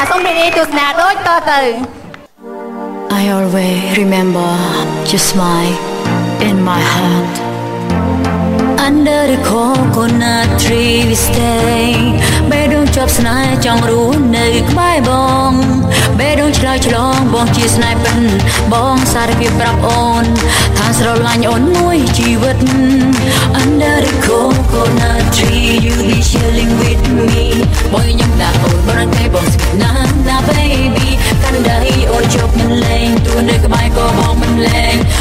បាទសូមមានទស្សនាដូចតទៅ I always remember your smile in my heart Under the coconut tree we stay បេះដូងជាប់ស្នេហ៍ចង់រស់នៅក្បែរបងបេះដូងឆ្លើយឆ្លងបងជាស្នេហ៍ពិនបងសារភាពប្រាប់អូនថាស្រឡាញ់អូនមួយជីវិត Under the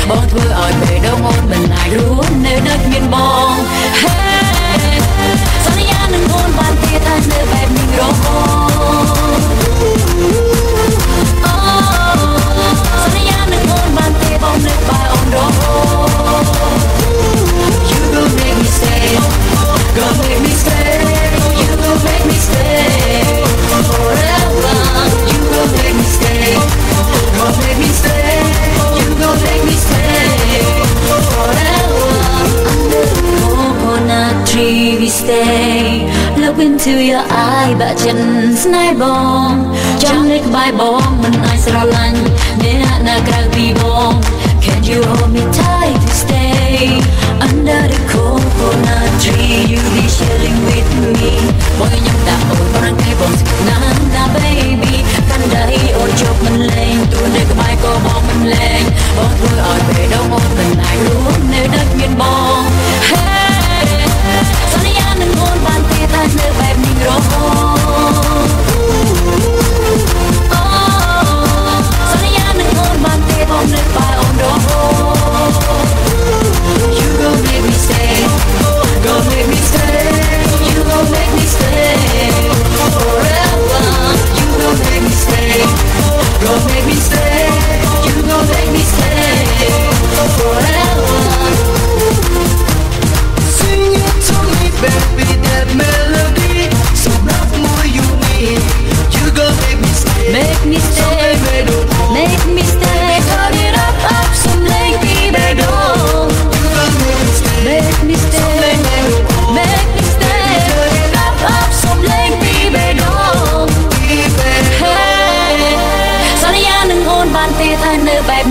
បងធ្វើឲ្យពេលដងអូន to your eye បាក់ចិនស្នេហ៍បងចង់លេចក្បែរបងមិនអាចស្រឡាញ់អ្នកណាក្រៅពីបង Can you hold me tight to stay under the cold night tree you be sharing with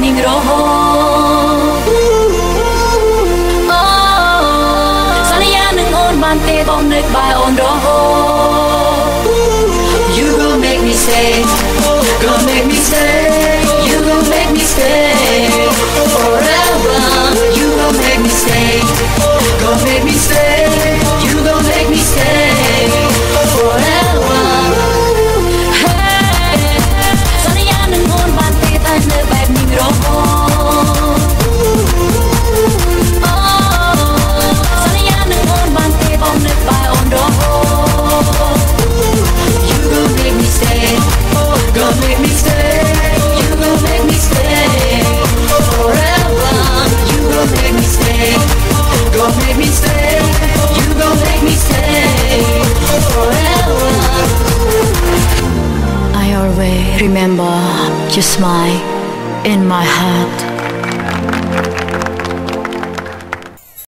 និងរហូតអូសន្យានឹងអូនបានទេបងនៅក្បែរអូនរហូត remember just my in my heart.